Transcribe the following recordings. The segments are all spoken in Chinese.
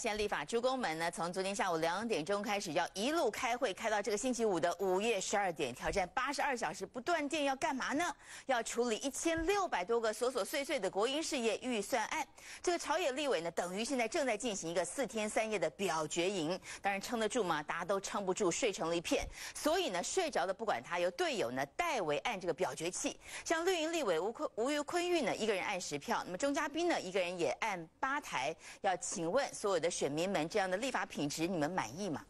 现立法诸公们呢，从昨天下午两点钟开始，要一路开会，开到这个星期五的午夜十二点，挑战八十二小时不断电，要干嘛呢？要处理一千六百多个琐琐碎碎的国营事业预算案。这个朝野立委呢，等于现在正在进行一个四天三夜的表决营，当然撑得住吗？大家都撑不住，睡成了一片。所以呢，睡着的不管他，由队友呢代为按这个表决器。像绿营立委吴坤吴于坤玉呢，一个人按十票；那么钟嘉宾呢，一个人也按八台。要请问所有的。选民们这样的立法品质，你们满意吗？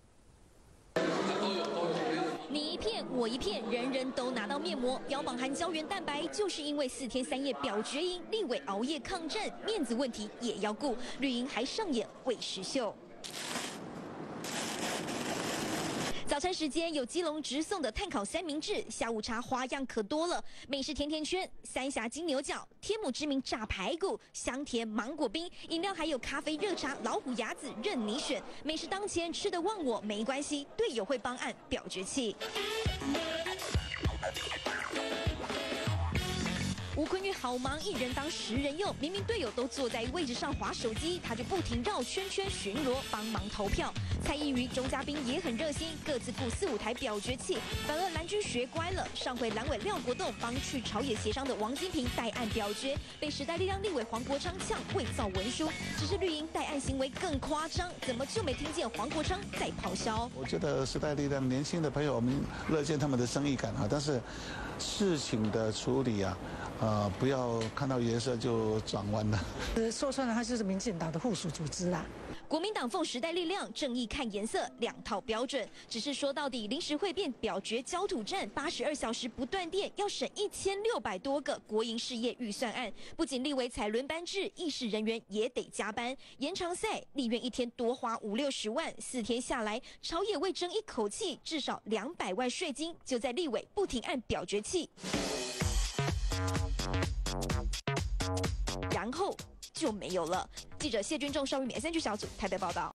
你一片我一片，人人都拿到面膜，标榜含胶原蛋白，就是因为四天三夜表决因，立委熬夜抗战，面子问题也要顾，绿营还上演会时秀。早餐时间有基隆直送的碳烤三明治，下午茶花样可多了，美食甜甜圈、三峡金牛角、天母知名炸排骨、香甜芒果冰，饮料还有咖啡、热茶、老虎牙子任你选。美食当前，吃的忘我没关系，队友会帮按表决器。好忙，一人当十人用。明明队友都坐在位置上划手机，他就不停绕圈圈巡逻，帮忙投票。蔡依瑜、钟嘉宾也很热心，各自雇四五台表决器。反而蓝军学乖了，上回蓝委廖国栋帮去朝野协商的王金平代案表决，被时代力量立委黄国昌呛伪造文书。只是绿营代案行为更夸张，怎么就没听见黄国昌在咆哮？我觉得时代力量年轻的朋友，我们乐见他们的生意感啊，但是事情的处理啊。啊，不要看到颜色就转弯了。呃，说穿了，它就是民进党的附属组织啦。国民党奉时代力量，正义看颜色，两套标准。只是说到底，临时会变表决焦土战，八十二小时不断电，要审一千六百多个国营事业预算案。不仅立委采轮班制，议事人员也得加班。延长赛，立院一天多花五六十万，四天下来，朝野为争一口气，至少两百万税金就在立委不停按表决器。然后就没有了。记者谢军仲、邵玉敏 S N G 小组台北报道。